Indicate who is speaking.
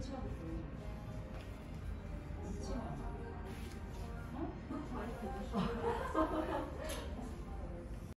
Speaker 1: 처음.